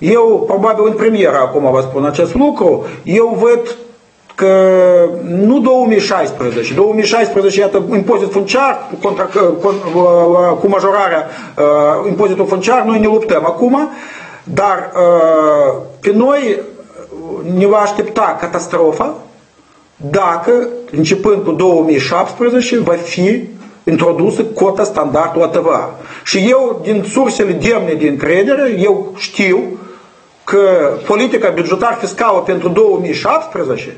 eu, probabil în premieră acum vă spun acest lucru, eu văd că nu 2016, 2016, iată, impozit funciar, contra, con, cu majorarea uh, impozitul funciar, noi ne luptăm acum, dar uh, pe noi ne va aștepta catastrofa dacă, începând cu 2017, va fi introdusă cota standardă ATV. Și eu, din sursele demne de încredere, eu știu că politica bugetar fiscală pentru 2017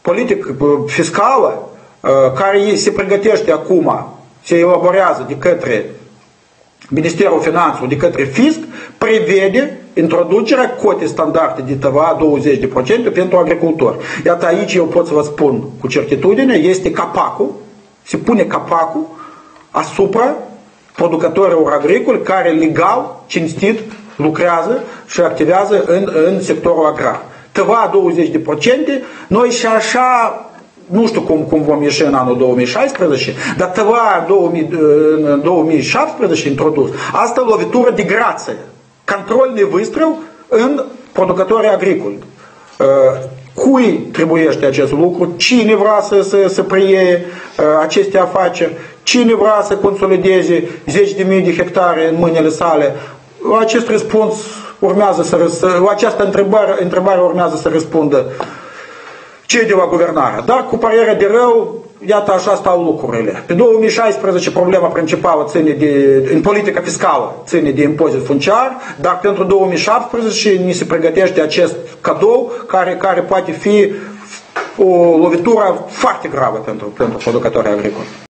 politică fiscală care se pregătește acum, se elaborează de către Ministerul Finanțelor, de către FISC, prevede introducerea cotei standarde de TVA 20% pentru agricultori. Iată aici eu pot să vă spun cu certitudine, este capacul, se pune capacul asupra producătorilor agricoli care legal, cinstit, lucrează și activează în, în sectorul agrar TVA 20%, noi și așa nu știu cum, cum vom ieși în anul 2016, dar TVA 2017 introdus. Asta lovitură de grație. Control nevăstrău în producătorii agricoli. Cui trebuiește acest lucru? Cine vrea să, să, să preie aceste afaceri? Cine vrea să consolideze zeci de mii de hectare în mâinile sale? Acest răspuns urmează să, să această întrebare, întrebare urmează să răspundă cei de la guvernare. Dar cu părerea de rău, iată așa stau lucrurile. Pe 2016 problema principală ține de, în politica fiscală ține de impozit funciar, dar pentru 2017 ni se pregătește acest cadou care, care poate fi o lovitură foarte gravă pentru, pentru producătorii agricoli.